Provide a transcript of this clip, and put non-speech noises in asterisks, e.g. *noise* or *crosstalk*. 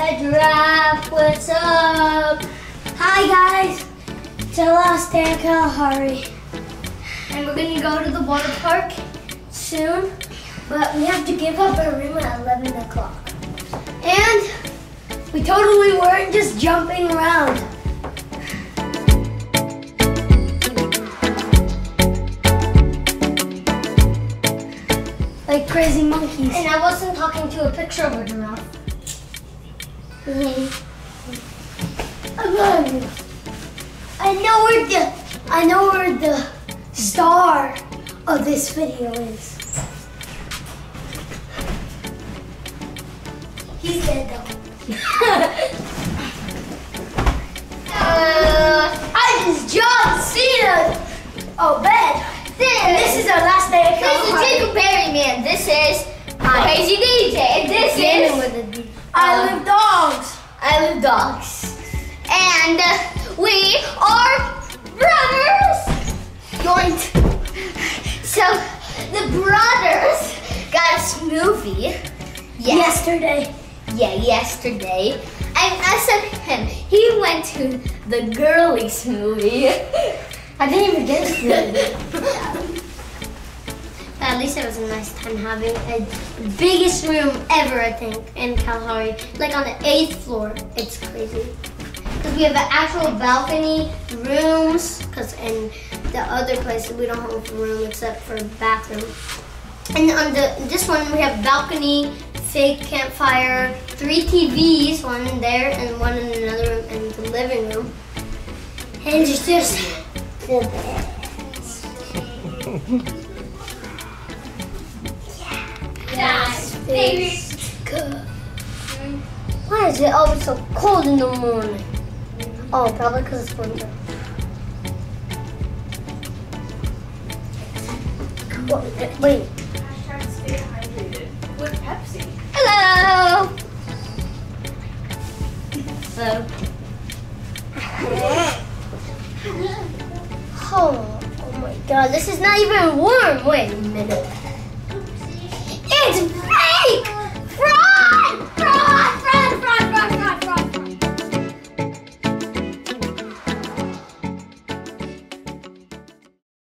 A giraffe, what's up? Hi guys, it's day at Kalahari. And we're gonna go to the water park soon, but we have to give up our room at 11 o'clock. And we totally weren't just jumping around. Like crazy monkeys. And I wasn't talking to a picture of a giraffe. I know where the I know where the star of this video is. He's dead though. *laughs* Uh, I just John Cena. Oh, bed. this, And this is our last day at this is Jacob Berry Man. This is Crazy DJ. And this Beginning is with a D. I live dogs. Dogs. And we are brothers. Yoink. So the brothers got a smoothie. Yes. Yesterday. Yeah, yesterday. And I said him, he went to the girlies movie. I didn't even get it. *laughs* At least it was a nice time having a biggest room ever, I think, in Kalahari. Like on the eighth floor. It's crazy. Because we have an actual balcony, rooms, because in the other places we don't have a room except for bathroom. And on the this one we have balcony, fake campfire, three TVs, one in there and one in another room in the living room. And just the bed. *laughs* Good. Why is it always so cold in the morning? Oh, probably because it's winter. Wait, Wait. Hashtag stay hydrated with Pepsi. Hello. So. Oh, oh my God! This is not even warm. Wait a minute.